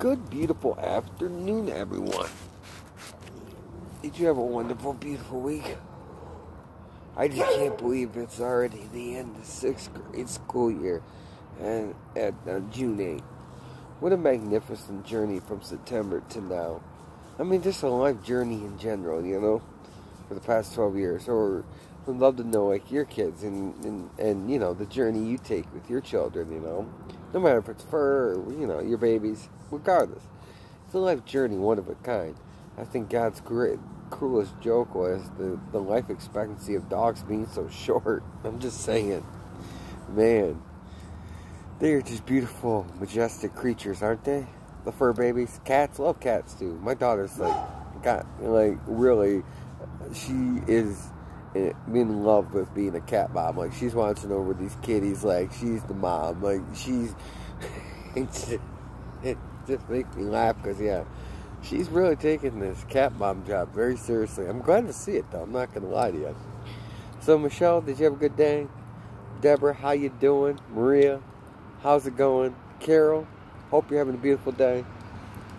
Good, beautiful afternoon, everyone. Did you have a wonderful, beautiful week? I just can't believe it's already the end of sixth grade school year and at uh, June 8th. What a magnificent journey from September to now. I mean, just a life journey in general, you know, for the past 12 years. Or would love to know, like, your kids and, and, and, you know, the journey you take with your children, you know. No matter if it's fur or, you know, your babies, regardless. It's a life journey, one of a kind. I think God's great, cruelest joke was the, the life expectancy of dogs being so short. I'm just saying. Man. They are just beautiful, majestic creatures, aren't they? The fur babies. Cats love cats too. My daughter's like, got like really, she is in love with being a cat mom. Like she's watching over these kitties. Like she's the mom. Like she's. it just makes me laugh because yeah, she's really taking this cat mom job very seriously. I'm glad to see it though. I'm not gonna lie to you. So Michelle, did you have a good day? Deborah, how you doing? Maria, How's it going? Carol, hope you're having a beautiful day.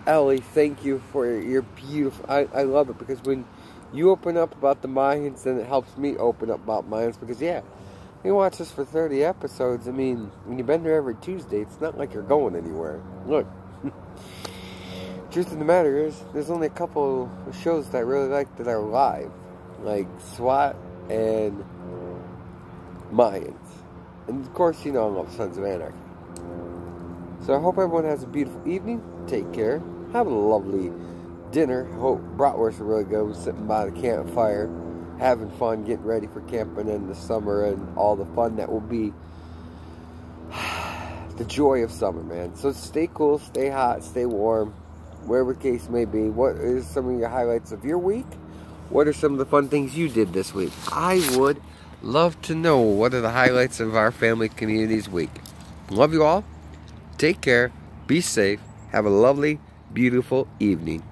Ellie, thank you for your beautiful. I, I love it because when you open up about the Mayans, then it helps me open up about Mayans because, yeah, you watch this for 30 episodes. I mean, when you've been there every Tuesday, it's not like you're going anywhere. Look. Truth of the matter is, there's only a couple of shows that I really like that are live, like SWAT and Mayans. And of course, you know I love Sons of Anarchy. So I hope everyone has a beautiful evening. Take care. Have a lovely dinner. Hope bratwurst really good. We're sitting by the campfire, having fun, getting ready for camping in the summer and all the fun that will be. the joy of summer, man. So stay cool, stay hot, stay warm, wherever the case may be. What is some of your highlights of your week? What are some of the fun things you did this week? I would love to know what are the highlights of our family community's week. Love you all. Take care. Be safe. Have a lovely, beautiful evening.